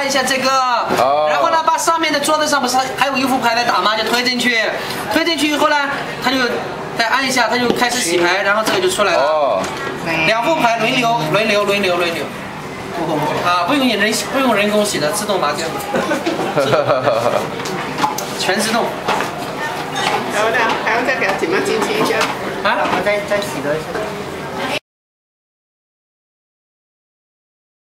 按一下这个，然后呢，把上面的桌子上不是还有一副牌在打吗？就推进去，推进去以后呢，他就再按一下，他就开始洗牌，然后这个就出来了。两副牌轮流，轮流，轮流，轮流。啊，不用人，不用人工洗的，自动麻将。全自动。然后呢，还要再给它怎么进去一下？啊？我再再洗多一下。